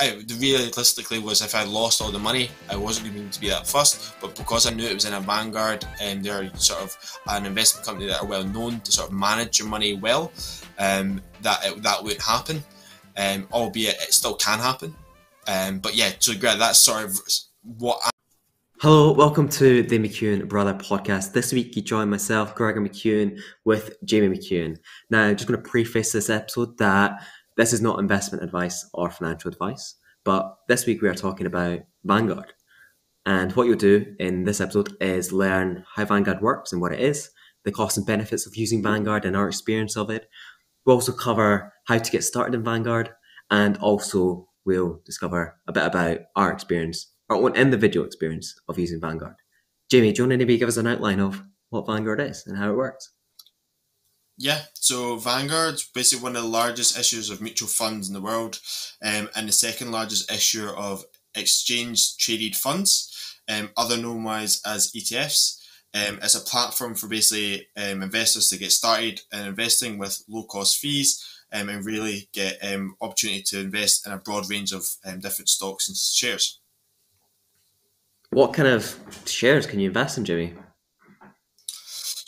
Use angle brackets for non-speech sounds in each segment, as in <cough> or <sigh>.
I, realistically was if I lost all the money, I wasn't going to be that fussed. But because I knew it was in a Vanguard and they're sort of an investment company that are well known to sort of manage your money well, um, that it, that wouldn't happen. Um, albeit it still can happen. Um, but yeah, so Greg, that's sort of what. I- Hello, welcome to the McEwan Brother podcast. This week you join myself, Gregor McEwan, with Jamie McEwan. Now, I'm just going to preface this episode that this is not investment advice or financial advice, but this week we are talking about Vanguard. And what you'll do in this episode is learn how Vanguard works and what it is, the costs and benefits of using Vanguard and our experience of it. We'll also cover how to get started in Vanguard, and also we'll discover a bit about our experience, our own individual experience of using Vanguard. Jamie, do you want to maybe give us an outline of what Vanguard is and how it works? Yeah, so Vanguard's basically one of the largest issuers of mutual funds in the world, um, and the second largest issuer of exchange traded funds, um, other known as, as ETFs. Um, it's a platform for basically um, investors to get started in investing with low cost fees um, and really get um, opportunity to invest in a broad range of different stocks and shares. What kind of shares can you invest in, Jimmy?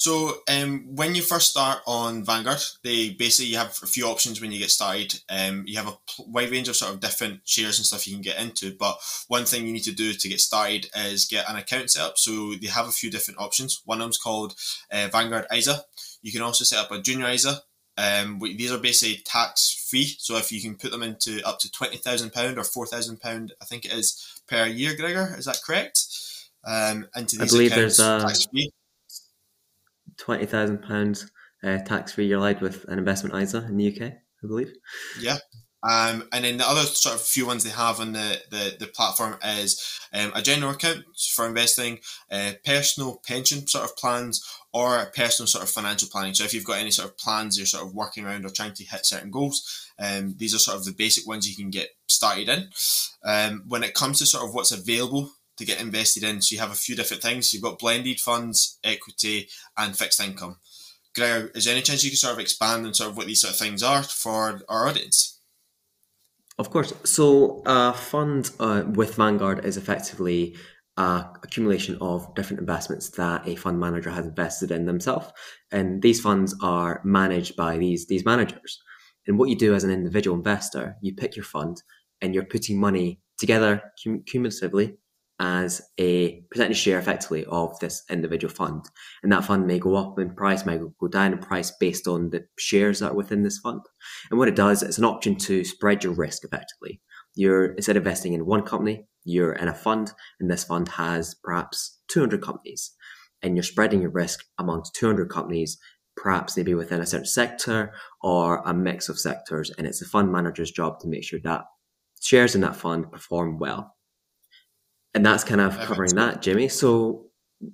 So um, when you first start on Vanguard, they basically you have a few options when you get started. Um, you have a wide range of sort of different shares and stuff you can get into. But one thing you need to do to get started is get an account set up. So they have a few different options. One of them's called uh, Vanguard ISA. You can also set up a junior ISA. Um, these are basically tax free. So if you can put them into up to twenty thousand pound or four thousand pound, I think it is per year. Gregor, is that correct? Um, into these I believe accounts, there's a. Twenty thousand pounds uh, tax free. You're allowed with an investment ISA in the UK, I believe. Yeah. Um, and then the other sort of few ones they have on the, the, the platform is um, a general account for investing, uh, personal pension sort of plans, or personal sort of financial planning. So if you've got any sort of plans you're sort of working around or trying to hit certain goals, um, these are sort of the basic ones you can get started in. Um, when it comes to sort of what's available to get invested in. So you have a few different things. You've got blended funds, equity, and fixed income. Gregor, is there any chance you can sort of expand on sort of what these sort of things are for our audience? Of course. So, a fund uh, with Vanguard is effectively a accumulation of different investments that a fund manager has invested in themselves, and these funds are managed by these these managers. And what you do as an individual investor, you pick your fund, and you're putting money together cum- cumulatively as a percentage share effectively of this individual fund. And that fund may go up in price, may go down in price based on the shares that are within this fund. And what it does, it's an option to spread your risk effectively. You're instead of investing in one company, you're in a fund, and this fund has perhaps 200 companies, and you're spreading your risk amongst 200 companies, perhaps maybe within a certain sector or a mix of sectors. And it's the fund manager's job to make sure that shares in that fund perform well and that's kind of covering that, Jimmy. So,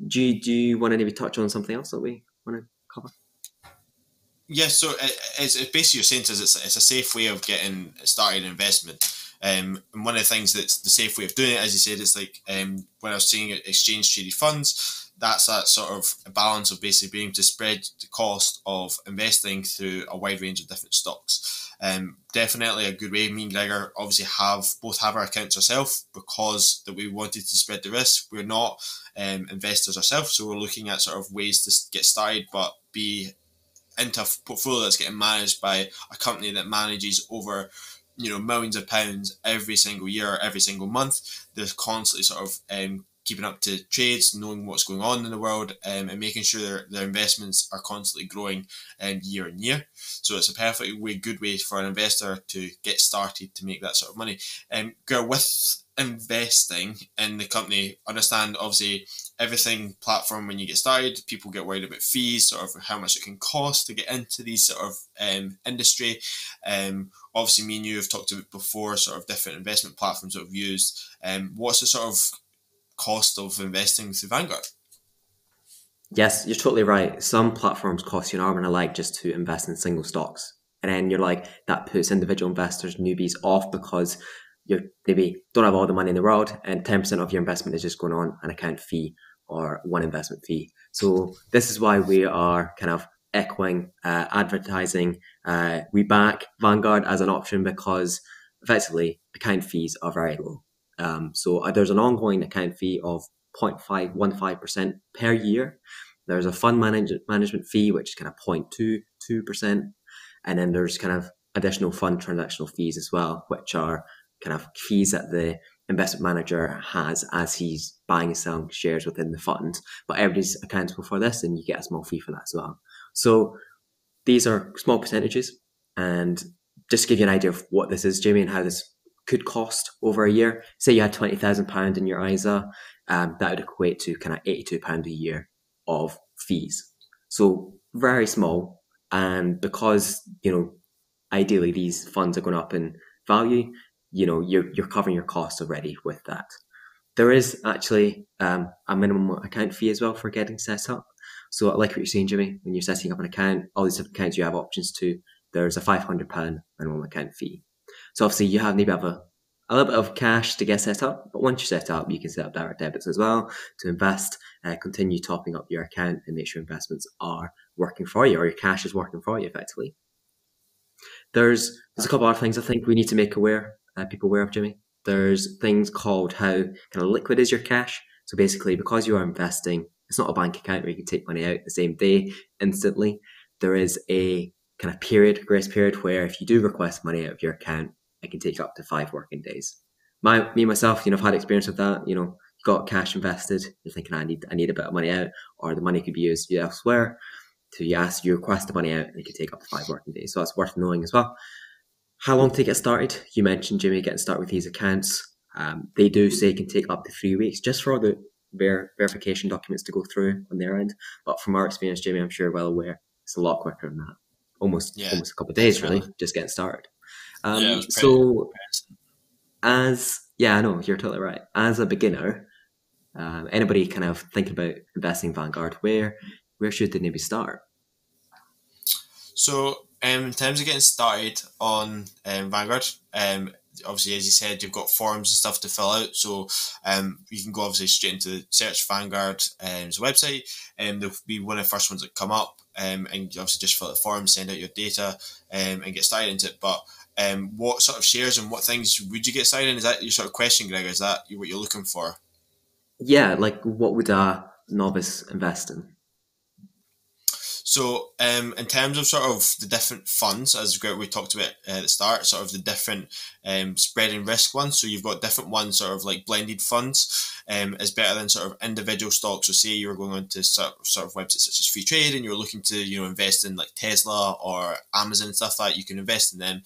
do you, do you want to maybe touch on something else that we want to cover? Yes, yeah, so it's, it's basically your sense is it's, it's a safe way of getting started investment. Um, and one of the things that's the safe way of doing it, as you said, is like um, when I was saying exchange traded funds, that's that sort of balance of basically being to spread the cost of investing through a wide range of different stocks. Um, definitely a good way. Me and Gregor obviously have both have our accounts ourselves because that we wanted to spread the risk. We're not um, investors ourselves, so we're looking at sort of ways to get started, but be into a portfolio that's getting managed by a company that manages over you know millions of pounds every single year, every single month. They're constantly sort of um, keeping up to trades, knowing what's going on in the world, um, and making sure their, their investments are constantly growing um, year on year. So it's a perfect way, good way for an investor to get started to make that sort of money. Um, girl, with investing in the company, understand obviously everything platform when you get started, people get worried about fees, sort of how much it can cost to get into these sort of um, industry. Um, obviously, me and you have talked about before, sort of different investment platforms that we've used. Um, what's the sort of cost of investing through Vanguard. Yes, you're totally right. Some platforms cost you an arm and a leg just to invest in single stocks. And then you're like, that puts individual investors, newbies off because you maybe don't have all the money in the world and 10% of your investment is just going on an account fee or one investment fee. So this is why we are kind of echoing, uh, advertising. Uh, we back Vanguard as an option because effectively account fees are very low. Um, so uh, there's an ongoing account fee of 0.515% per year. There's a fund manage- management fee, which is kind of 0.22%. And then there's kind of additional fund transactional fees as well, which are kind of fees that the investment manager has as he's buying and selling shares within the fund. But everybody's accountable for this and you get a small fee for that as well. So these are small percentages. And just to give you an idea of what this is, Jamie, and how this could cost over a year. Say you had twenty thousand pound in your ISA, um, that would equate to kind of eighty two pound a year of fees. So very small, and because you know, ideally these funds are going up in value, you know, you're you're covering your costs already with that. There is actually um, a minimum account fee as well for getting set up. So like what you're saying, Jimmy. When you're setting up an account, all these different accounts you have options to. There's a five hundred pound minimum account fee. So obviously you have maybe have a, a little bit of cash to get set up, but once you're set up, you can set up direct debits as well to invest, uh, continue topping up your account and make sure investments are working for you or your cash is working for you effectively. There's there's a couple other things I think we need to make aware uh, people aware of, Jimmy. There's things called how kind of liquid is your cash. So basically, because you are investing, it's not a bank account where you can take money out the same day instantly. There is a kind of period, grace period, where if you do request money out of your account, it can take up to five working days. My me myself, you know, I've had experience with that. You know, got cash invested, you're thinking I need I need a bit of money out, or the money could be used elsewhere. So you ask, you request the money out, and it can take up to five working days. So that's worth knowing as well. How long to get started? You mentioned Jimmy getting started with these accounts. Um, they do say it can take up to three weeks just for the ver- verification documents to go through on their end. But from our experience, Jimmy, I'm sure you're well aware it's a lot quicker than that. Almost yeah, almost a couple of days, really, just getting started. Um, yeah, so, as yeah, I know you're totally right. As a beginner, um, anybody kind of thinking about investing in Vanguard, where where should they maybe start? So, um, in terms of getting started on um, Vanguard, um, obviously, as you said, you've got forms and stuff to fill out. So um, you can go obviously straight into the search Vanguard's um, website, and there'll be one of the first ones that come up. Um, and obviously just fill out the form, send out your data, um, and get started into it. But um, what sort of shares and what things would you get started in? Is that your sort of question, Greg? Is that what you're looking for? Yeah, like what would a novice invest in? So, um, in terms of sort of the different funds, as we talked about at the start, sort of the different um, spread and risk ones. So, you've got different ones, sort of like blended funds, um, is better than sort of individual stocks. So, say you were going on to sort of, sort of websites such as Freetrade, and you're looking to, you know, invest in like Tesla or Amazon and stuff like that, you can invest in them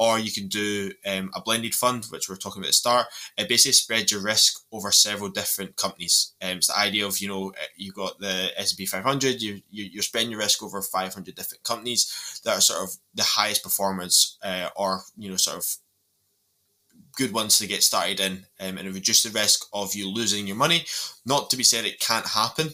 or you can do um, a blended fund, which we are talking about at the start. It basically spreads your risk over several different companies. Um, it's the idea of you know uh, you've got the S and P 500, you, you you're spreading your risk over 500 different companies that are sort of the highest performance uh, or you know sort of good ones to get started in um, and reduce the risk of you losing your money. Not to be said it can't happen,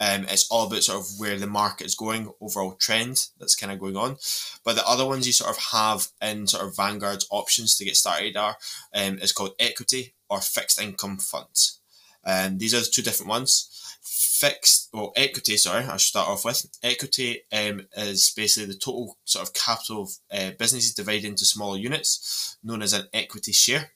um, it's all about sort of where the market is going, overall trend that's kind of going on. But the other ones you sort of have in sort of Vanguard's options to get started are um, is called equity or fixed income funds. And um, these are the two different ones. Fixed, well, equity, sorry, I should start off with. Equity um, is basically the total sort of capital of uh, businesses divided into smaller units, known as an equity share.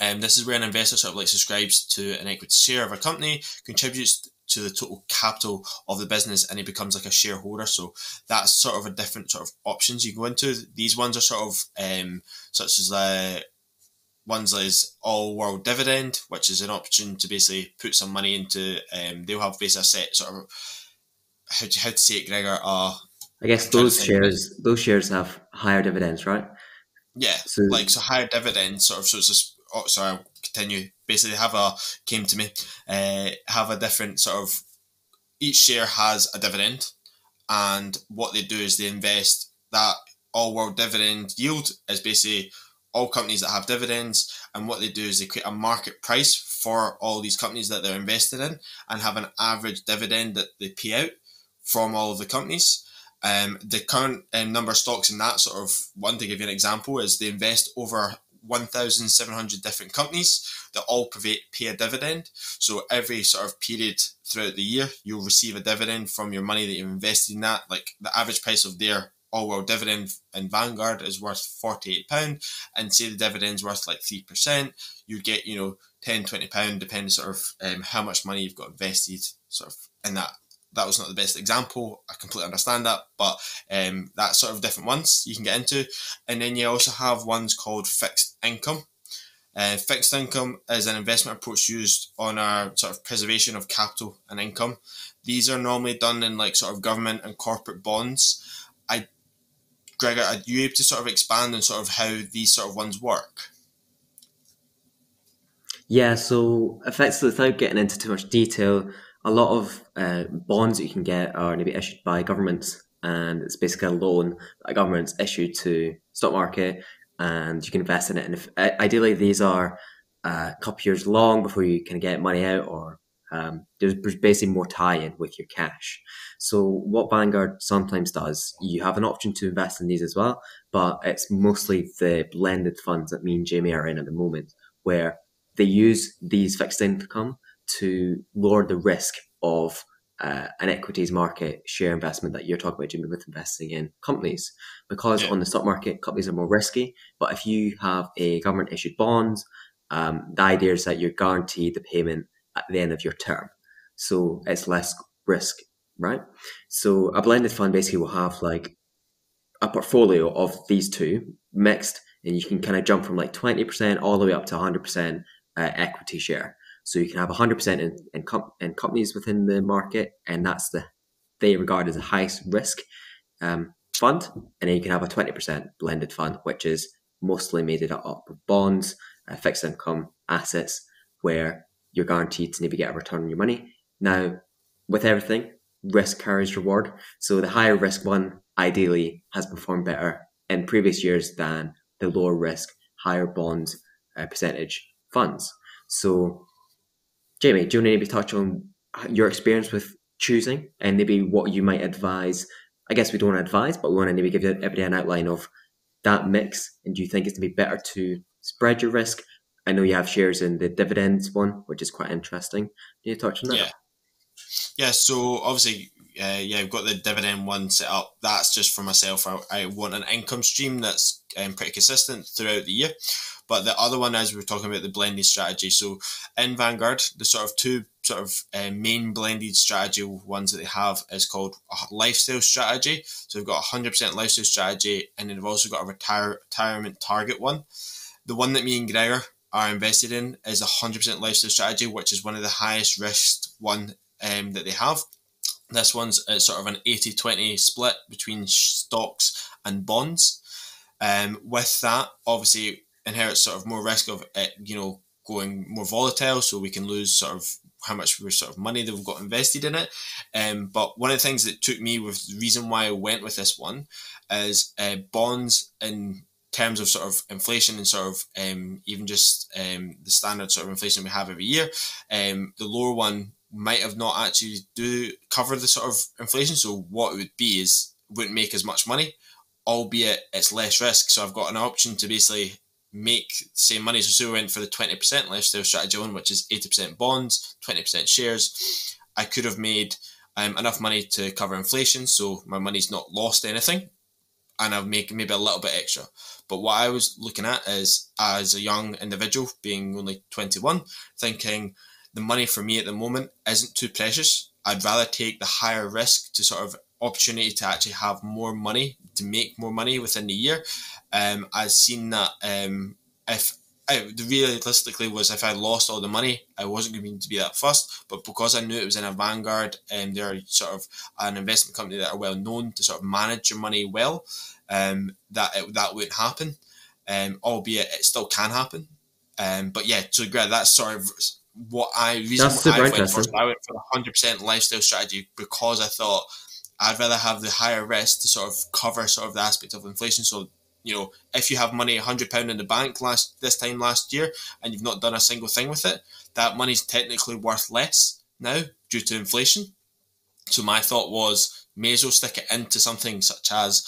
Um, this is where an investor sort of like subscribes to an equity share of a company, contributes to the total capital of the business and he becomes like a shareholder. So that's sort of a different sort of options you go into. These ones are sort of um, such as the uh, ones that is all world dividend, which is an option to basically put some money into. Um, they'll have basically a set sort of how to, how to say it, Gregor. Uh, I guess those shares those shares have higher dividends, right? Yeah, so, like so higher dividends, sort of. So it's just oh, sorry, I'll continue. Basically, have a came to me, uh, have a different sort of. Each share has a dividend, and what they do is they invest that all world dividend yield is basically all companies that have dividends, and what they do is they create a market price for all these companies that they're invested in, and have an average dividend that they pay out from all of the companies. Um, the current um, number of stocks in that sort of one to give you an example is they invest over 1,700 different companies that all pay a dividend. So every sort of period throughout the year, you'll receive a dividend from your money that you've invested in that. Like the average price of their all world dividend in Vanguard is worth £48 and say the dividend's worth like 3%, you get, you know, 10, 20 pound, depending sort of um, how much money you've got invested sort of in that. That was not the best example. I completely understand that, but um, that sort of different ones you can get into. And then you also have ones called fixed income. Uh, fixed income is an investment approach used on our sort of preservation of capital and income. These are normally done in like sort of government and corporate bonds. I, Gregor, are you able to sort of expand on sort of how these sort of ones work? Yeah, so effectively, without getting into too much detail, a lot of uh, bonds that you can get are maybe issued by governments, and it's basically a loan that a government's issued to stock market, and you can invest in it. And if, ideally, these are uh, a couple years long before you can get money out, or um, there's basically more tie-in with your cash. So what Vanguard sometimes does, you have an option to invest in these as well, but it's mostly the blended funds that me and Jamie are in at the moment, where they use these fixed income to lower the risk of uh, an equities market share investment that you're talking about, Jimmy, with investing in companies. Because on the stock market, companies are more risky. But if you have a government issued bond, um, the idea is that you're guaranteed the payment at the end of your term. So it's less risk, right? So a blended fund basically will have like a portfolio of these two mixed, and you can kind of jump from like 20% all the way up to 100% uh, equity share. So you can have 100% in, in, com- in, companies within the market, and that's the they regard as the highest risk um, fund. And then you can have a 20% blended fund, which is mostly made up of bonds, uh, fixed income assets, where you're guaranteed to maybe get a return on your money. Now, with everything, risk carries reward. So the higher risk one ideally has performed better in previous years than the lower risk, higher bond uh, percentage funds. So, Jamie, do you want to maybe touch on your experience with choosing and maybe what you might advise? I guess we don't want to advise, but we want to maybe give everybody an outline of that mix. And do you think it's going to be better to spread your risk? I know you have shares in the dividends one, which is quite interesting. Can you touch on that? Yeah. Yeah, so obviously, uh, yeah, I've got the dividend one set up. That's just for myself. I, I want an income stream that's um, pretty consistent throughout the year. But the other one, as we are talking about the blended strategy, so in Vanguard, the sort of two sort of uh, main blended strategy ones that they have is called a lifestyle strategy. So we've got a hundred percent lifestyle strategy, and then we've also got a retire retirement target one. The one that me and Gregor are invested in is a hundred percent lifestyle strategy, which is one of the highest risk one um, that they have. This one's uh, sort of an 80-20 split between stocks and bonds. Um, with that, obviously, inherits sort of more risk of it, you know, going more volatile, so we can lose sort of how much sort of money that we've got invested in it. Um, but one of the things that took me with the reason why I went with this one is uh, bonds in terms of sort of inflation and sort of um, even just um, the standard sort of inflation we have every year. Um, the lower one might have not actually do cover the sort of inflation. So what it would be is wouldn't make as much money, albeit it's less risk. So I've got an option to basically make the same money. So, so we went for the 20% lifestyle strategy one, which is 80% bonds, 20% shares. I could have made um, enough money to cover inflation, so my money's not lost anything, and I've made maybe a little bit extra. But what I was looking at is, as a young individual, being only 21, thinking the money for me at the moment isn't too precious. I'd rather take the higher risk to sort of opportunity to actually have more money, to make more money within the year. Um, I've seen that um, if I, realistically was if I lost all the money, I wasn't going to be that fussed. But because I knew it was in a Vanguard, and um, they're sort of an investment company that are well known to sort of manage your money well, um, that it, that wouldn't happen. Um, albeit it still can happen. Um, but yeah, so Greg, that's sort of what I reason that's I went for. I went for hundred percent lifestyle strategy because I thought I'd rather have the higher risk to sort of cover sort of the aspect of inflation. So you know, if you have money hundred pound in the bank last this time last year and you've not done a single thing with it, that money's technically worth less now due to inflation. So my thought was, may as well stick it into something such as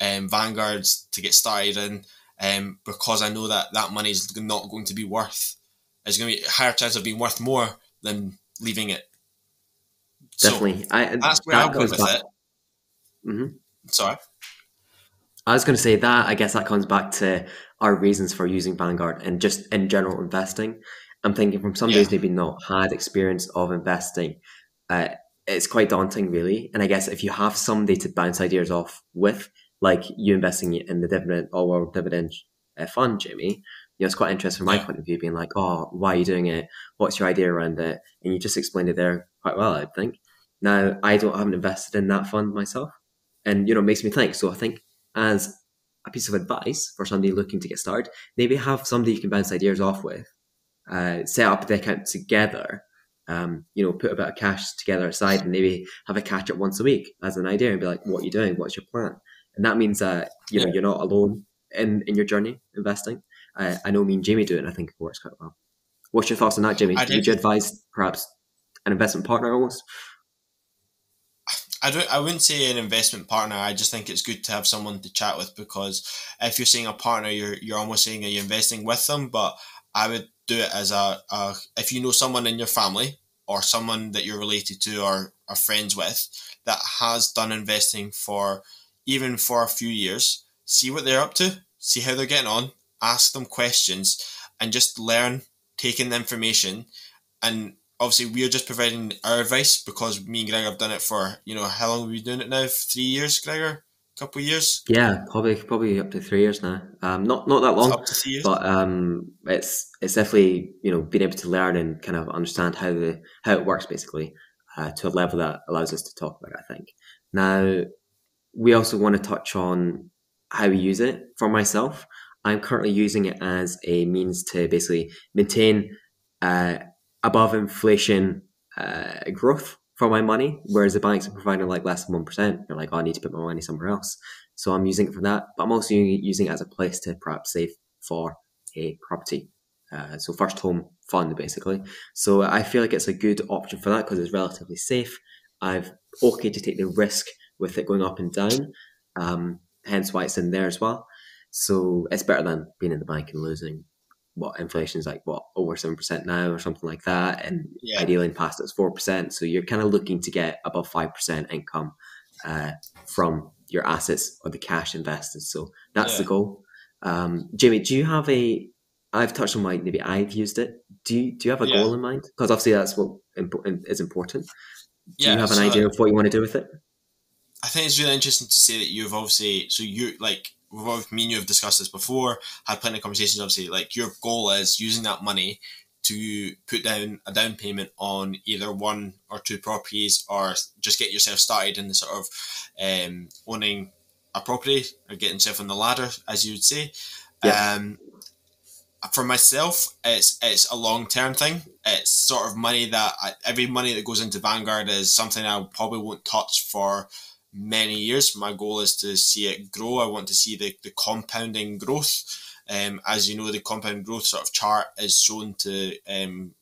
um, Vanguards to get started in, um, because I know that that money is not going to be worth. It's going to be a higher chance of being worth more than leaving it. Definitely, so I, that's where that I'm going with back. it. Mm-hmm. Sorry. I was going to say that. I guess that comes back to our reasons for using Vanguard and just in general investing. I'm thinking from somebody who's maybe not had experience of investing, uh, it's quite daunting, really. And I guess if you have somebody to bounce ideas off with, like you investing in the dividend or world dividend uh, fund, Jamie, you know, it's quite interesting from my point of view, being like, oh, why are you doing it? What's your idea around it? And you just explained it there quite well, I think. Now, I don't haven't invested in that fund myself, and you know, it makes me think. So I think as a piece of advice for somebody looking to get started, maybe have somebody you can bounce ideas off with, uh, set up the account together, um, you know, put a bit of cash together aside, and maybe have a catch up once a week as an idea, and be like, "What are you doing? What's your plan?" And that means that you know you're not alone in in your journey investing. I, I know me and Jamie do it, and I think it works quite well. What's your thoughts on that, Jamie? Would you advise perhaps an investment partner almost? I don't. I wouldn't say an investment partner. I just think it's good to have someone to chat with because if you're saying a partner, you're you're almost saying are you're investing with them. But I would do it as a, a if you know someone in your family or someone that you're related to or are friends with that has done investing for even for a few years. See what they're up to. See how they're getting on ask them questions, and just learn, taking the information. And obviously, we're just providing our advice because me and Greg have done it for, you know, how long have we been doing it now? Three years, Gregor? A couple of years? Yeah, probably probably up to three years now. Um, not not that long, up to three years. but um, it's it's definitely you know being able to learn and kind of understand how the how it works basically uh, to a level that allows us to talk about it. I think now we also want to touch on how we use it for myself. I'm currently using it as a means to basically maintain uh, above inflation uh, growth for my money, whereas the banks are providing like less than 1%. They're like, oh, I need to put my money somewhere else. So I'm using it for that, but I'm also using it as a place to perhaps save for a property. Uh, so first home fund basically. So I feel like it's a good option for that because it's relatively safe. I've okay to take the risk with it going up and down. Um, hence why it's in there as well. So it's better than being in the bank and losing what inflation is like what over seven percent now or something like that, and yeah. ideally in past it's four percent. So you're kind of looking to get above five percent income uh, from your assets or the cash invested. So that's yeah. the goal. Um, Jamie, do you have a? I've touched on why maybe I've used it. Do you do you have a yeah. goal in mind? Because obviously that's what imp- is important. Do you have an so idea of what you want to do with it? I think it's really interesting to say that you've obviously so you like we've me and you have discussed this before, had plenty of conversations. Obviously, like your goal is using that money to put down a down payment on either one or two properties, or just get yourself started in the sort of um, owning a property or getting yourself on the ladder, as you would say. Yeah. Um, for myself, it's it's a long term thing. It's sort of money that I, every money that goes into Vanguard is something I probably won't touch for many years. My goal is to see it grow. I want to see the, the compounding growth. Um, as you know, the compound growth sort of chart is shown to um,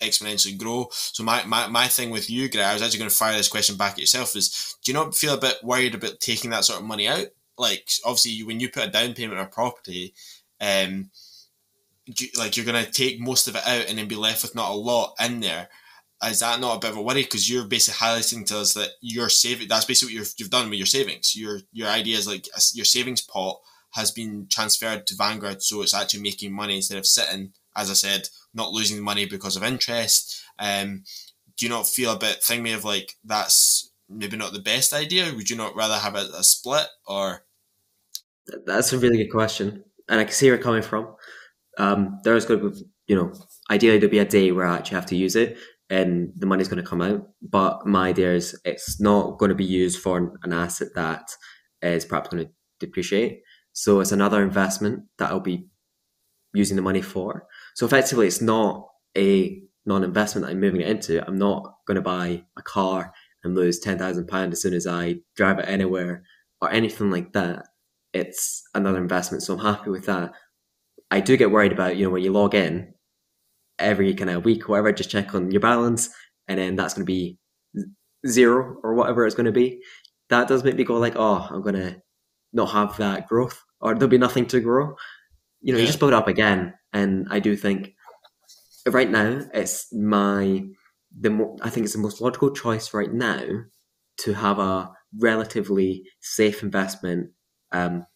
exponentially grow. So my, my, my thing with you, Greg, I was actually going to fire this question back at yourself is, do you not feel a bit worried about taking that sort of money out? Like, obviously, you, when you put a down payment on a property, um, like you're going to take most of it out and then be left with not a lot in there is that not a bit of a worry? Because you're basically highlighting to us that you're saving that's basically what you've done with your savings. Your your idea is like your savings pot has been transferred to vanguard so it's actually making money instead of sitting as i said not losing money because of interest. Um do you not feel a bit thing me of like that's maybe not the best idea? Would you not rather have a, a split or? That's a really good question and i can see where you're coming from. Um there's going to be you know ideally there'll be a day where i actually have to use it and the money's going to come out. But my idea is it's not going to be used for an asset that is perhaps going to depreciate. So it's another investment that I'll be using the money for. So effectively, it's not a non-investment that I'm moving it into. I'm not going to buy a car and lose ten thousand pounds as soon as I drive it anywhere or anything like that. It's another investment, so I'm happy with that. I do get worried about you know when you log in every kind of week, whatever, just check on your balance, and then that's going to be zero or whatever it's going to be. That does make me go like, oh, I'm going to not have that growth, or there'll be nothing to grow. You know, yeah. you just build up again, and I do think right now it's my the mo- I think it's the most logical choice right now to have a relatively safe investment um,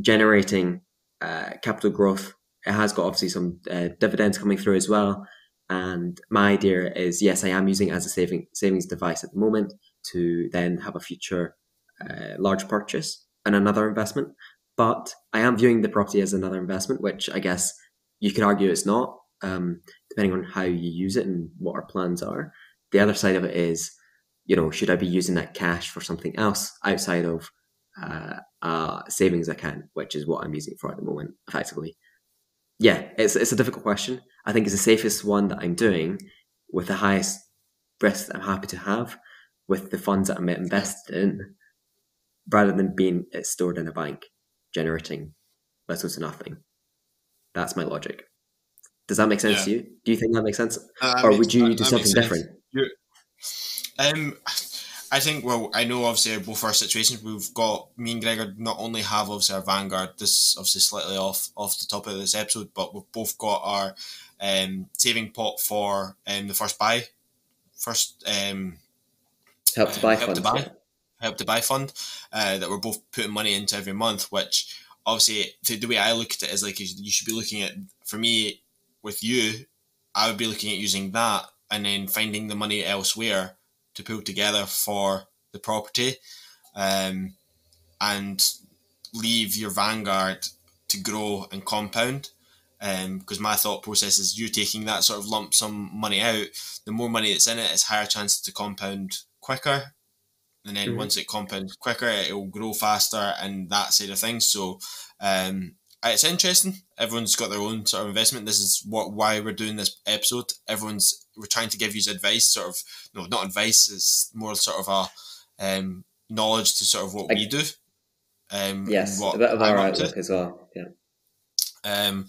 generating uh, capital growth. It has got obviously some uh, dividends coming through as well. And my idea is yes, I am using it as a saving savings device at the moment to then have a future uh, large purchase and another investment. But I am viewing the property as another investment, which I guess you could argue it's not, um, depending on how you use it and what our plans are. The other side of it is, you know, should I be using that cash for something else outside of uh, a savings account, which is what I'm using for at the moment, effectively? Yeah, it's it's a difficult question. I think it's the safest one that I'm doing with the highest risk that I'm happy to have with the funds that I'm invested in, rather than being stored in a bank, generating little to nothing. That's my logic. Does that make sense Yeah. to you? Do you think that makes sense, Uh, that or makes- would you that- do that something different? You're- Um, I think. Well, I know obviously both our situations. We've got me and Gregor not only have obviously our Vanguard. This is obviously slightly off off the top of this episode, but we've both got our um, saving pot for um, the first buy, first um, Help to buy Help to buy. yeah. help to buy fund uh, that we're both putting money into every month. Which obviously the, the way I look at it is like you, you should be looking at for me with you, I would be looking at using that and then finding the money elsewhere to pull together for the property, um, and leave your vanguard to grow and compound. Because my thought process is you taking that sort of lump sum money out, the more money that's in it, it's higher chance to compound quicker and then Mhm. once it compounds quicker, it will grow faster and that side of things. So um, it's interesting. Everyone's got their own sort of investment. This is what why we're doing this episode. Everyone's we're trying to give you advice, sort of no, not advice. It's more sort of a um, knowledge to sort of what we do. Um, Yes, what a bit of our outlook as well. Yeah. Um,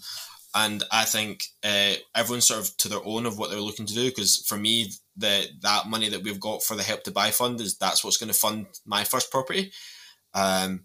and I think uh, everyone's sort of to their own of what they're looking to do. Because for me, the that money that we've got for the help to buy fund is that's what's going to fund my first property. Um,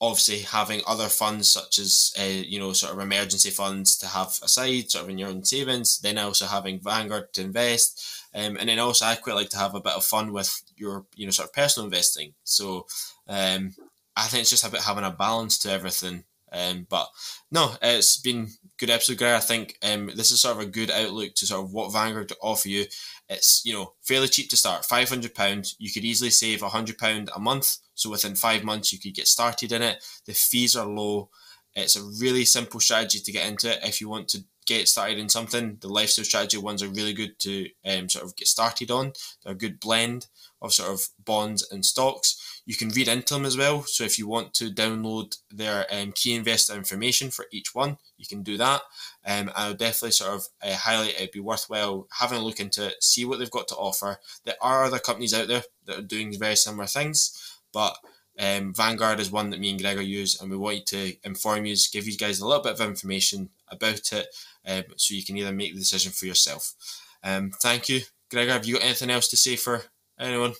obviously, having other funds such as uh, you know sort of emergency funds to have aside, sort of in your own savings. Then also having Vanguard to invest, um, and then also I quite like to have a bit of fun with your you know sort of personal investing. So um, I think it's just about having a balance to everything. Um, but no, it's been good episode, Greg. I think um, this is sort of a good outlook to sort of what Vanguard to offer you. It's you know fairly cheap to start, five hundred pound. You could easily save hundred pound a month. So within five months, you could get started in it. The fees are low. It's a really simple strategy to get into it if you want to get started in something. The lifestyle strategy ones are really good to um, sort of get started on. They're a good blend of sort of bonds and stocks. You can read into them as well. So if you want to download their um, key investor information for each one, you can do that. Um, I would definitely sort of uh, highlight it'd be worthwhile having a look into it, see what they've got to offer. There are other companies out there that are doing very similar things, but um, Vanguard is one that me and Gregor use, and we want to inform you, give you guys a little bit of information about it, um, so you can either make the decision for yourself. Um, thank you, Gregor. Have you got anything else to say for anyone,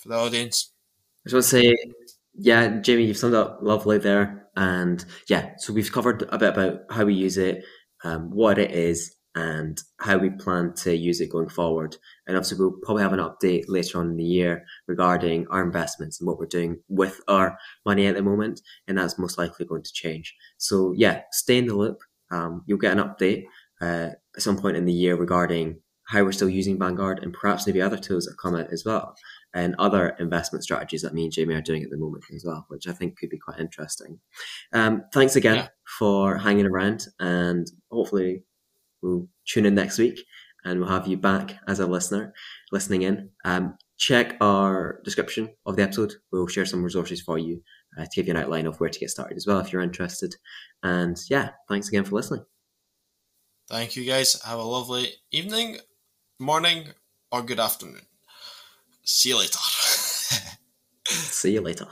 for the audience? I just want to say, yeah, Jamie, you've summed up lovely there. And yeah, so we've covered a bit about how we use it, um, what it is, and how we plan to use it going forward. And obviously, we'll probably have an update later on in the year regarding our investments and what we're doing with our money at the moment. And that's most likely going to change. So yeah, stay in the loop. Um, you'll get an update uh, at some point in the year regarding how we're still using Vanguard and perhaps maybe other tools that come out as well and other investment strategies that me and Jamie are doing at the moment as well, which I think could be quite interesting. Um, thanks again Yeah. for hanging around, and hopefully we'll tune in next week and we'll have you back as a listener listening in. Um, check our description of the episode. We'll share some resources for you uh, to give you an outline of where to get started as well if you're interested. And yeah, thanks again for listening. Thank you, guys. Have a lovely evening, morning, or good afternoon. See you later. <laughs> See you later.